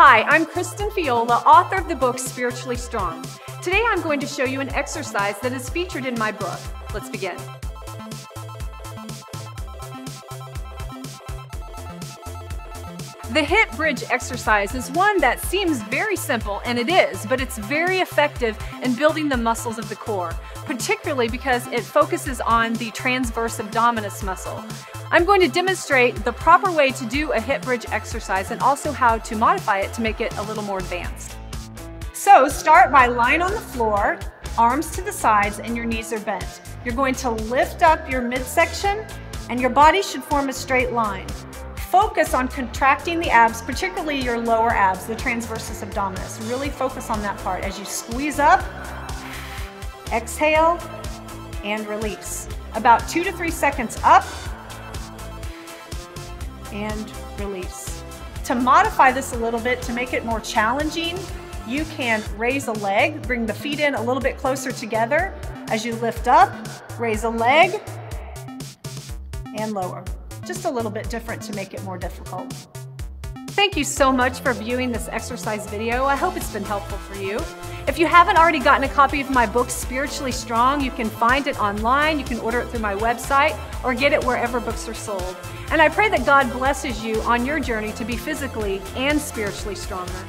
Hi, I'm Kristen Feola, author of the book Spiritually Strong. Today I'm going to show you an exercise that is featured in my book. Let's begin. The hip bridge exercise is one that seems very simple, and it is, but it's very effective in building the muscles of the core, particularly because it focuses on the transverse abdominis muscle. I'm going to demonstrate the proper way to do a hip bridge exercise and also how to modify it to make it a little more advanced. So start by lying on the floor, arms to the sides, and your knees are bent. You're going to lift up your midsection, and your body should form a straight line. Focus on contracting the abs, particularly your lower abs, the transversus abdominis. Really focus on that part as you squeeze up, exhale, and release. About two to three seconds up, and release. To modify this a little bit, to make it more challenging, you can raise a leg, bring the feet in a little bit closer together. As you lift up, raise a leg, and lower just a little bit different to make it more difficult. Thank you so much for viewing this exercise video. I hope it's been helpful for you. If you haven't already gotten a copy of my book, Spiritually Strong, you can find it online, you can order it through my website, or get it wherever books are sold. And I pray that God blesses you on your journey to be physically and spiritually stronger.